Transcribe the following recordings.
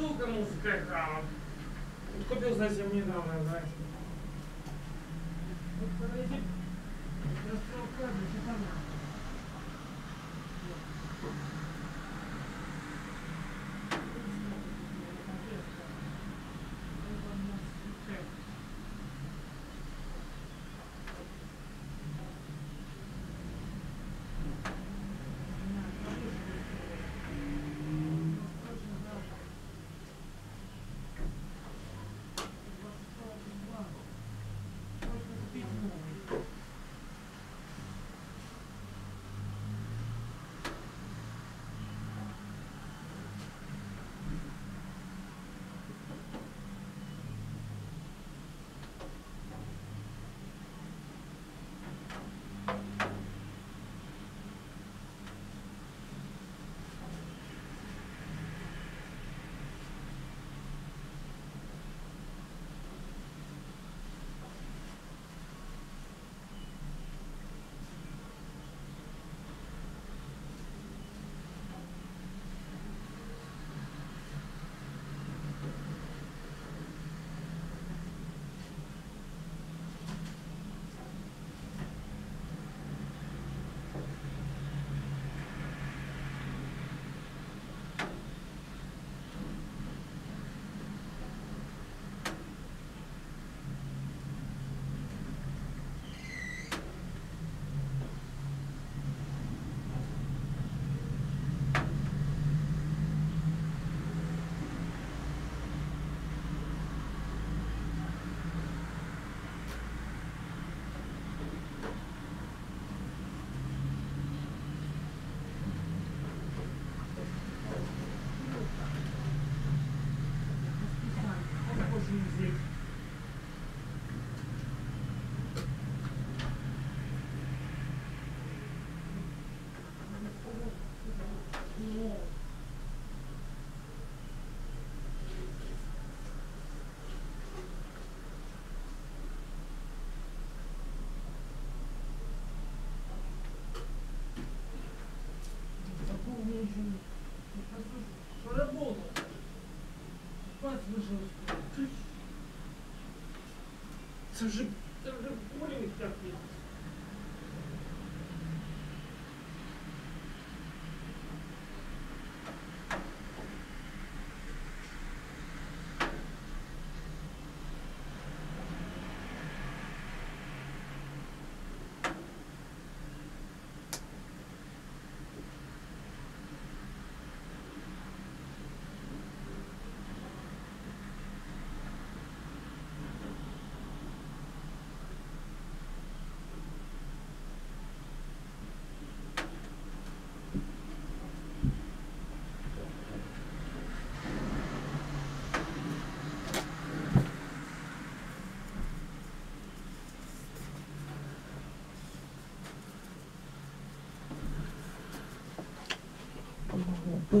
долго музыка играла. Купил совсем недавно, знаешь. Це вже, це вже болі такі.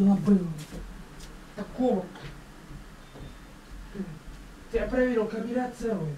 Было, было. Такого. Я проверил кабеля целые.